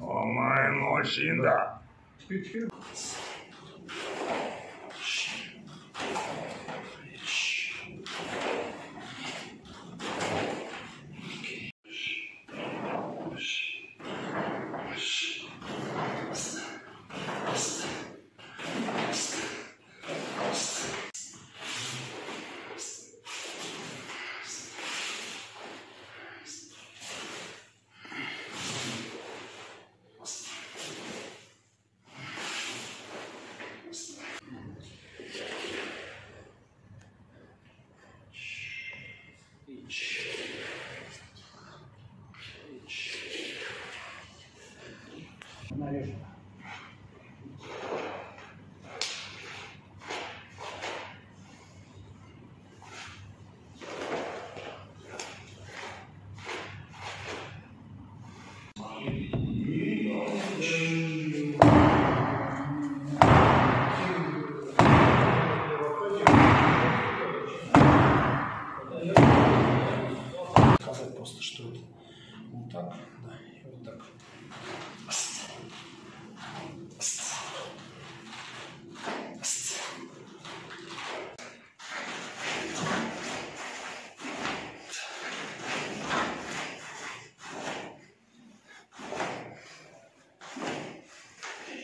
Омай ночі, да. Нарежь. Сказать просто, что это вот так,